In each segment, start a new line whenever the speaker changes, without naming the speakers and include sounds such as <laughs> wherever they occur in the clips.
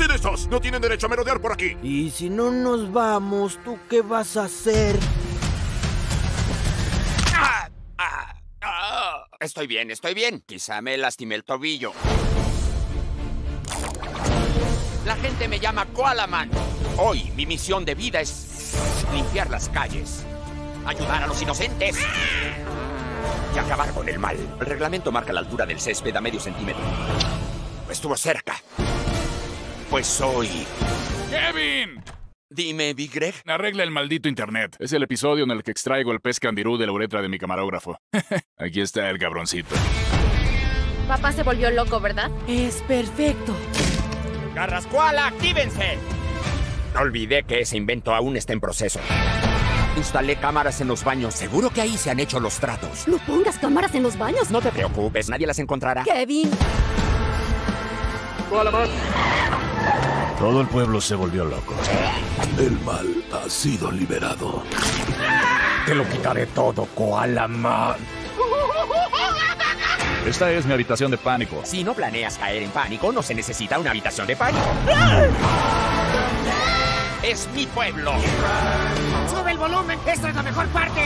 ustedes dos no tienen derecho a merodear por aquí.
Y si no nos vamos, ¿tú qué vas a hacer?
Ah, ah, ah. Estoy bien, estoy bien. Quizá me lastimé el tobillo. La gente me llama Koalaman. Hoy mi misión de vida es limpiar las calles, ayudar a los inocentes y acabar con el mal. El reglamento marca la altura del césped a medio centímetro. Estuvo cerca. Pues soy...
¡Kevin!
Dime, Big Greg.
Arregla el maldito internet. Es el episodio en el que extraigo el pez candirú de la uretra de mi camarógrafo. <laughs> Aquí está el cabroncito.
Papá se volvió loco, ¿verdad?
Es perfecto.
¡Carrascuala, actívense! Olvidé que ese invento aún está en proceso. Instalé cámaras en los baños. Seguro que ahí se han hecho los tratos.
No pongas cámaras en los baños.
No te preocupes, nadie las encontrará.
Kevin.
Todo el pueblo se volvió loco.
El mal ha sido liberado.
Te lo quitaré todo, Koala Man. Esta es mi habitación de pánico.
Si no planeas caer en pánico, no se necesita una habitación de pánico. ¡Es mi pueblo!
¡Sube el volumen! ¡Esta es la mejor parte!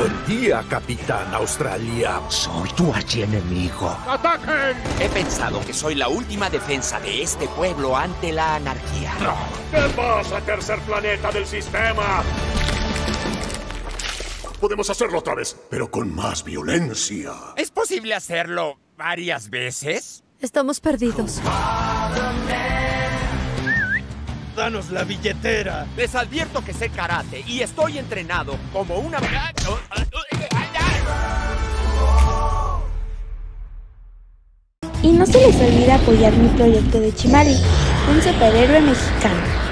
Buen día, Capitán Australia.
Soy tu archienemigo.
¡Ataquen!
He pensado que soy la última defensa de este pueblo ante la anarquía.
¿Qué pasa, tercer planeta del sistema? Podemos hacerlo otra vez, pero con más violencia.
¿Es posible hacerlo varias veces?
Estamos perdidos.
Danos la billetera.
Les advierto que sé karate y estoy entrenado como una...
Y no se les olvide apoyar mi proyecto de Chimali, un superhéroe mexicano.